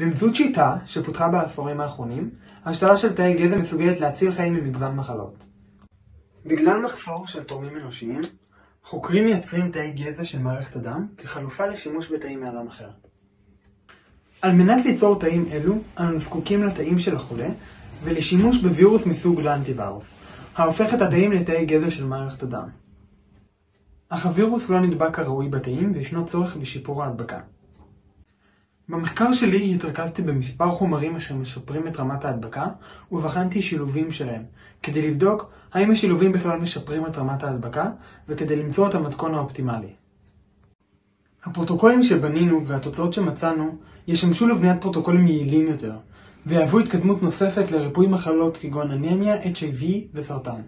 באמצעות שיטה שפותחה בעשורים האחרונים, השתלה של תאי גזע מסוגלת להציל חיים ממגוון מחלות. בגלל מחסור של תורמים אנושיים, חוקרים מייצרים תאי גזע של מערכת הדם כחלופה לשימוש בתאים מאדם אחר. על מנת ליצור תאים אלו, אנו זקוקים לתאים של החולה ולשימוש בווירוס מסוג לאנטיווירוס, ההופך את התאים לתאי גזע של מערכת הדם. אך הווירוס לא נדבק כראוי בתאים וישנו צורך בשיפור ההדבקה. במחקר שלי התרכזתי במספר חומרים אשר משפרים את רמת ההדבקה ובחנתי שילובים שלהם, כדי לבדוק האם השילובים בכלל משפרים את רמת ההדבקה וכדי למצוא את המתכון האופטימלי. הפרוטוקולים שבנינו והתוצאות שמצאנו ישמשו לבניית פרוטוקולים יעילים יותר ויהוו התקדמות נוספת לריפוי מחלות כגון אנמיה, HIV וסרטן.